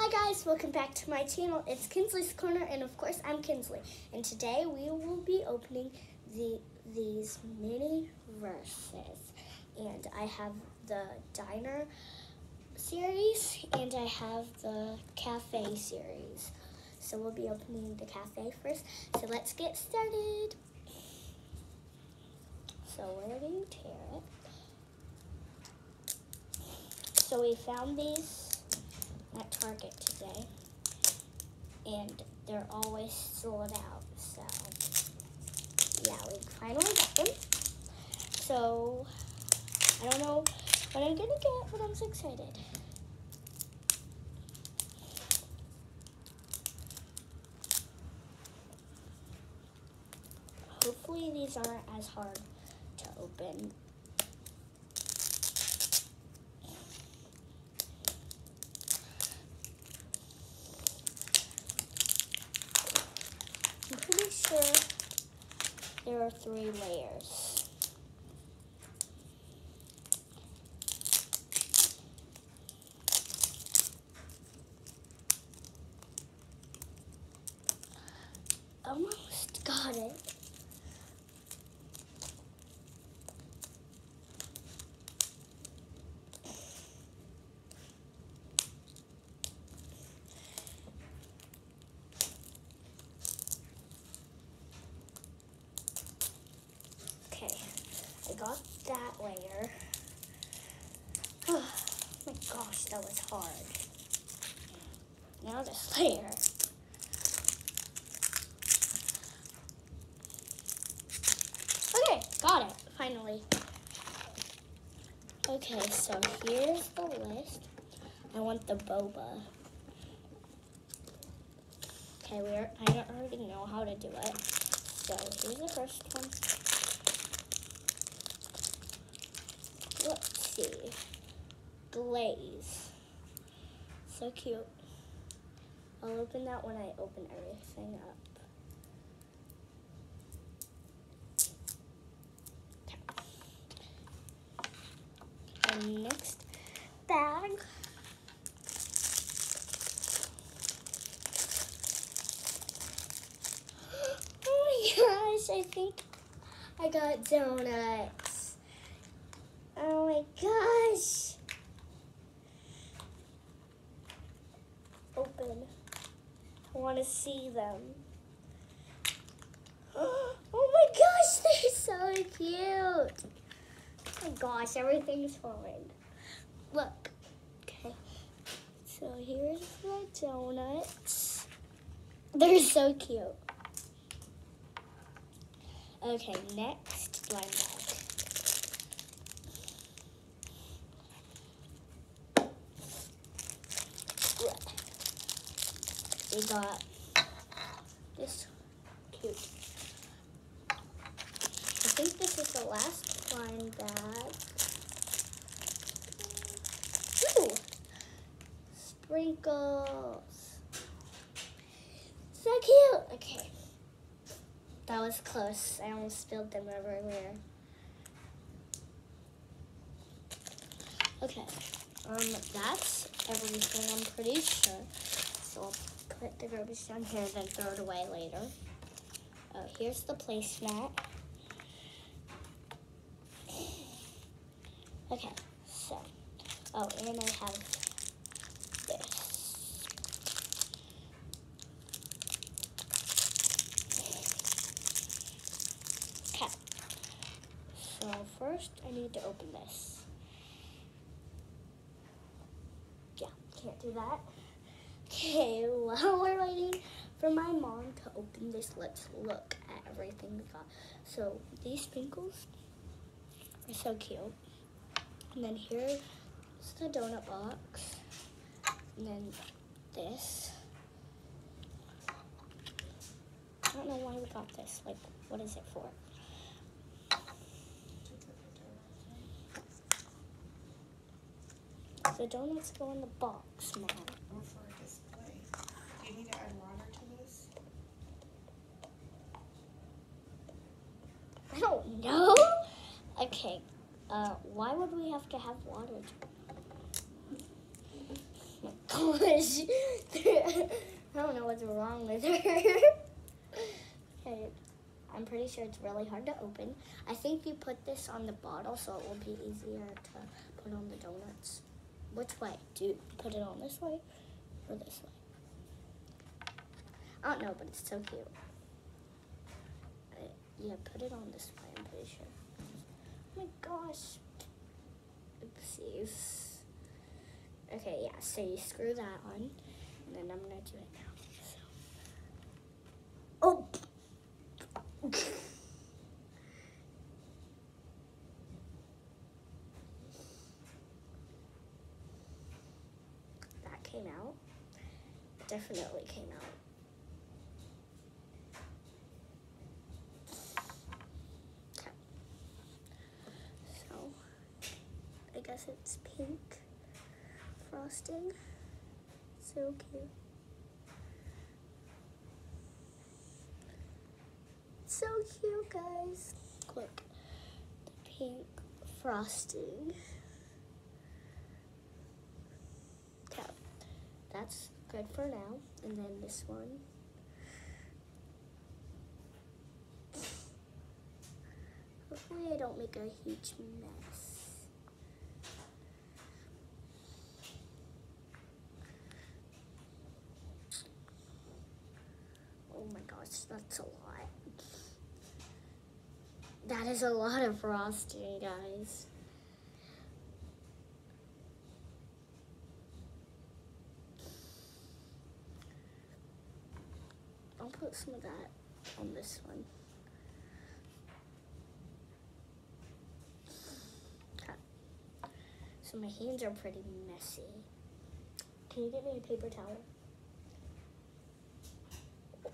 Hi guys, welcome back to my channel. It's Kinsley's Corner and of course I'm Kinsley. And today we will be opening the these mini verses. And I have the diner series and I have the cafe series. So we'll be opening the cafe first. So let's get started. So where do you tear it? So we found these at Target today, and they're always sold out. So yeah, we finally got them. So I don't know what I'm gonna get, but I'm so excited. Hopefully these aren't as hard to open I'm pretty sure three layers. Almost got it. Okay, I got that layer. Oh my gosh, that was hard. Now this. Okay, got it, finally. Okay, so here's the list. I want the boba. Okay, we are, I already know how to do it. So here's the first one. Let's see. Glaze. So cute. I'll open that when I open everything up. Next bag. Oh my gosh, I think I got donuts. Oh my gosh. Open. I want see them. Oh my gosh, they're so cute. Oh my gosh, everything's falling. Look. Okay. So here's my donuts. They're so cute. Okay, next blind bag. We got this cute. I think this is the last blind bag. Ooh! Sprinkles. So cute. Okay. That was close. I almost spilled them everywhere. Okay. Um, that's everything, I'm pretty sure. So put the garbage down here, then throw it away later. Oh, here's the placemat. Okay, so, oh, and I have this. Okay, so first I need to open this. Yeah, can't do that. Okay, while we're waiting for my mom to open this, let's look at everything we got. So these sprinkles are so cute. And then here's the donut box. And then this. I don't know why we got this. Like, what is it for? The donuts go in the box, Mom. Or for a display. Do you need to add water to this? I. Okay. Uh, why would we have to have water? gosh. I don't know what's wrong with her. okay. I'm pretty sure it's really hard to open. I think you put this on the bottle so it will be easier to put on the donuts. Which way? Do you put it on this way or this way? I don't know, but it's so cute. Yeah, put it on this way, I'm pretty sure. Oh my gosh. Oopsies. Okay, yeah, so you screw that on, and then I'm gonna do it now. So. Oh! that came out. Definitely came out. Okay. So, I guess it's pink frosting. So cute. So cute, guys. Look, the pink frosting. Okay, that's good for now. And then this one. Hopefully I don't make a huge mess. Oh my gosh, that's a lot. That is a lot of frosting, guys. I'll put some of that on this one. So my hands are pretty messy. Can you get me a paper towel?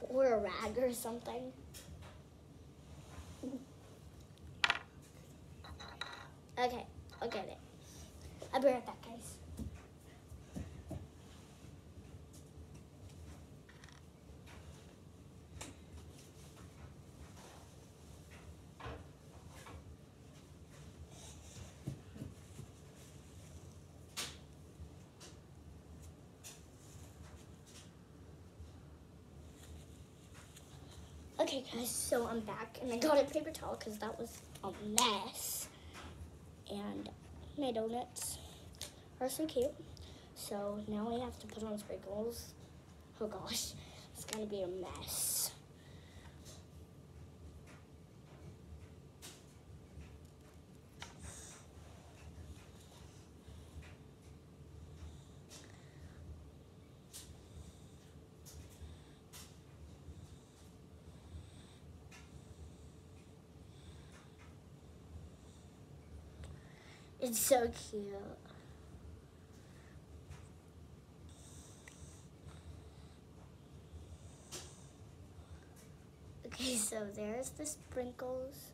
Or a rag or something? Okay, I'll get it. I'll be right back, guys. Okay, guys, so I'm back, and I got a paper towel because that was a mess. And my donuts are so cute. So now I have to put on sprinkles. Oh gosh, it's gonna be a mess. It's so cute. Okay, so there's the sprinkles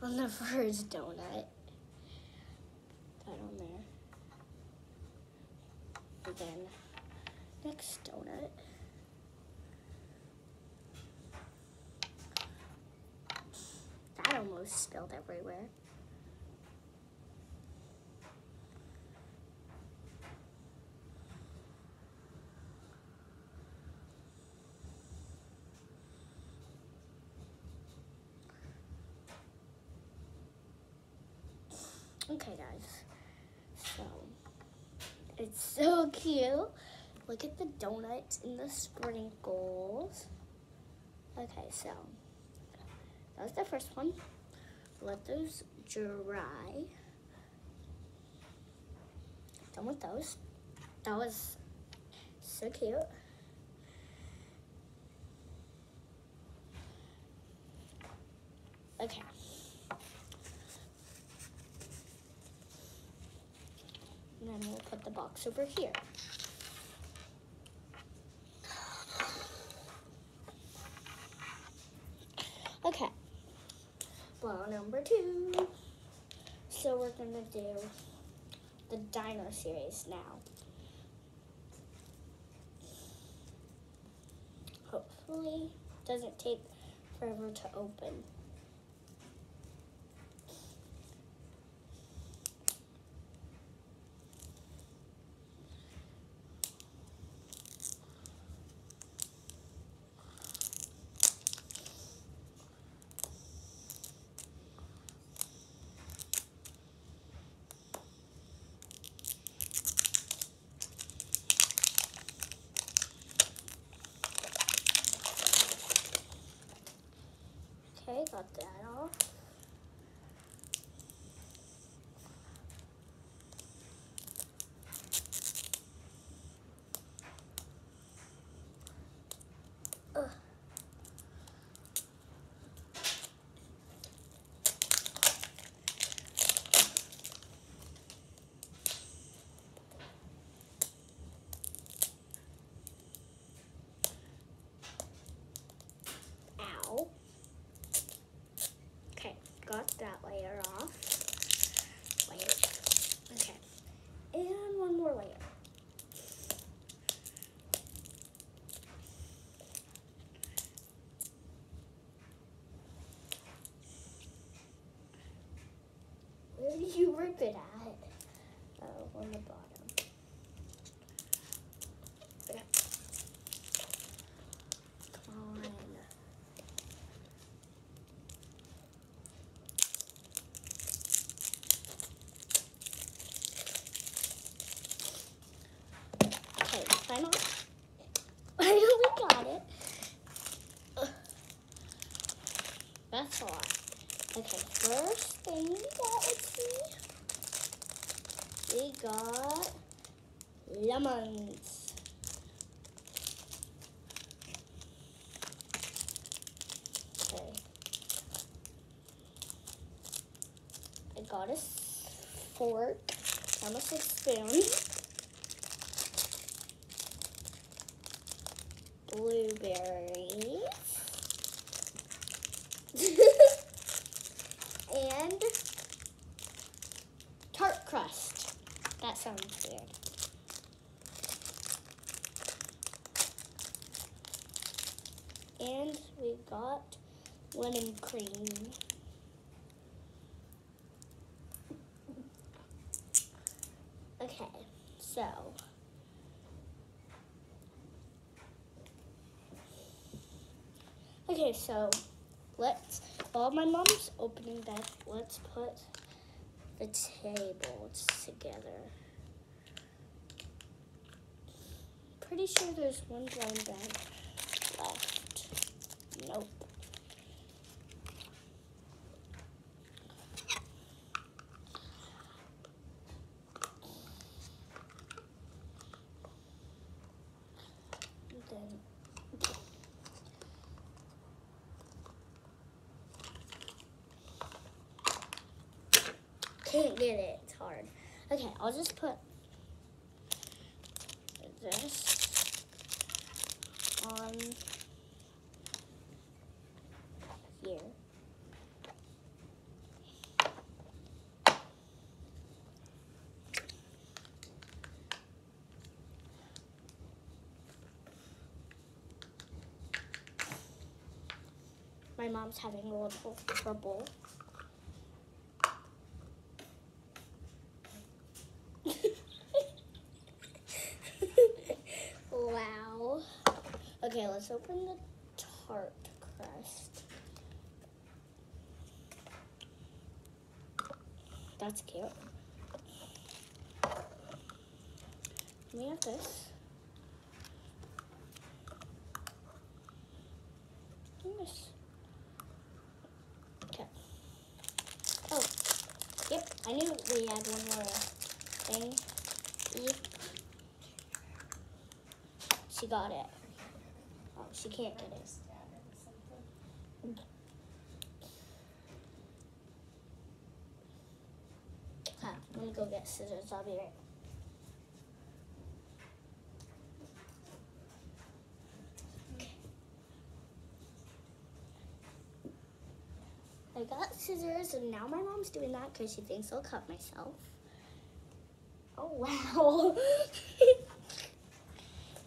on the first donut. That on there. And then next donut. That almost spilled everywhere. Okay, guys. So, it's so cute. Look at the donuts and the sprinkles. Okay, so that was the first one. Let those dry. Done with those. That was so cute. Okay. We'll put the box over here. Okay. Blow number two. So we're gonna do the diner series now. Hopefully, doesn't take forever to open. got that off. Ugh. Ow. Okay, got that layer off. Layer. Okay. And one more layer. Where did you rip it at? Oh, on the bottom. Okay. Come on. Okay, final. Finally got it. Ugh. That's a lot. Okay, first thing we got, let's see. We got lemons. Okay. I got a fork, almost a spoon. Blueberries. and tart crust. That sounds weird. And we got lemon cream. Okay, so okay, so let's while my mom's opening that, let's put the tables together. Pretty sure there's one brown bag left. Nope. And Then can't get it. It's hard. Okay, I'll just put this on here. My mom's having a little trouble. wow. Okay, let's open the tart crust. That's cute. We have this. Yes. Okay. Oh, yep. I knew we had one more thing. She got it. She can't get it. Huh, let me go get scissors. I'll be right. Okay. I got scissors, and now my mom's doing that because she thinks I'll cut myself. Oh wow!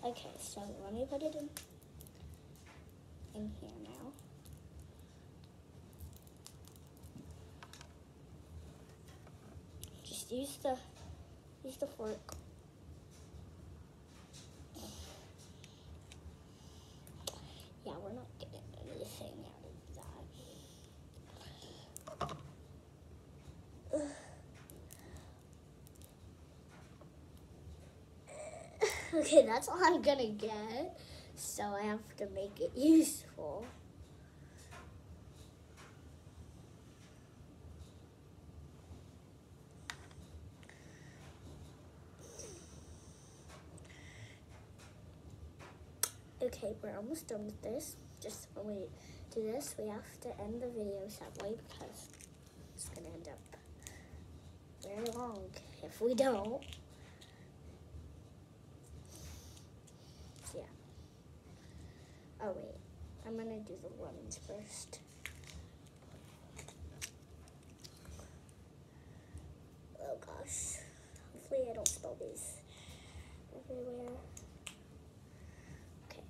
okay, so let me put it in in here now. Just use the use the fork. Yeah, we're not getting anything out of that. Okay, that's all I'm gonna get so I have to make it useful. Okay, we're almost done with this. Just oh, wait. To do this, we have to end the video some way because it's gonna end up very long if we don't. I'm gonna do the lemons first. Oh gosh. Hopefully I don't spill these everywhere. Okay.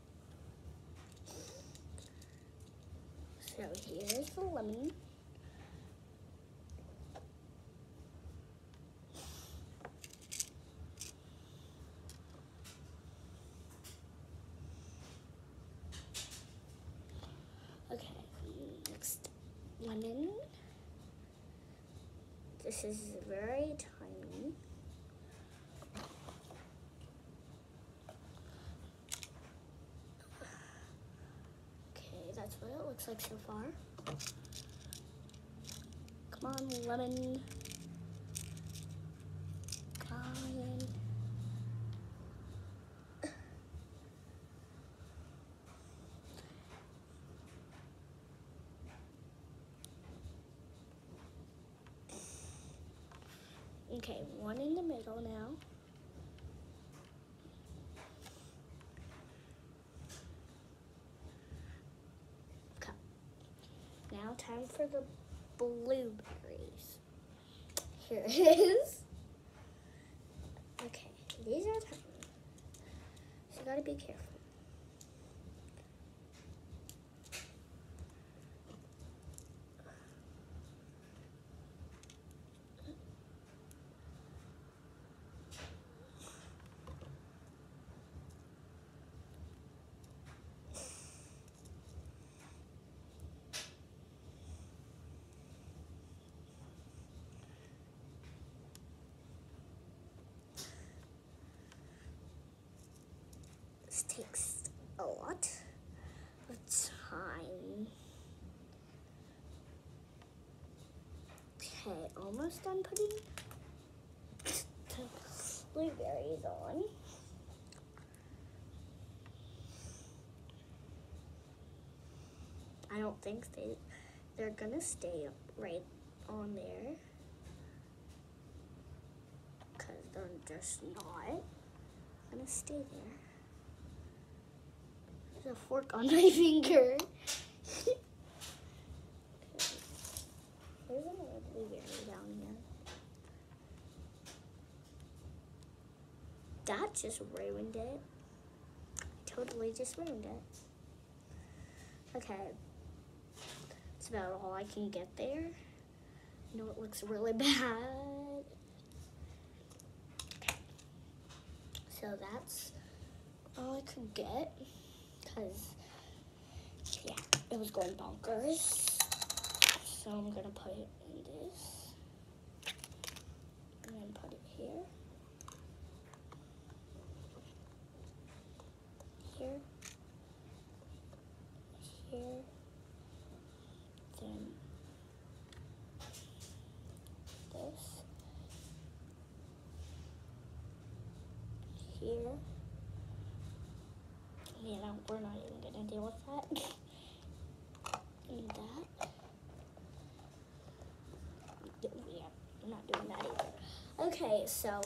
So here's the lemon. Okay, next lemon. This is very tiny. Okay, that's what it looks like so far. Come on, lemon. Come on. Okay, one in the middle now. Okay. Now time for the blueberries. Here it is. Okay, these are tiny. So you gotta be careful. Takes a lot of time. Okay, almost done putting the blueberries on. I don't think they they're gonna stay right on there because they're just not gonna stay there. There's a fork on my finger. There's another blueberry down here. That just ruined it. Totally just ruined it. Okay. That's about all I can get there. I know it looks really bad. So that's all I could get because yeah, it was going bonkers. So I'm gonna put it in this and then put it here, here, then this, here. Yeah, no, we're not even gonna deal with that. That. Yeah, I'm not doing that either. Okay, so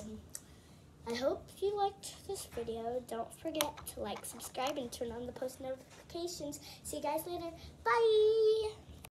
I hope you liked this video. Don't forget to like, subscribe, and turn on the post notifications. See you guys later. Bye!